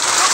Stop!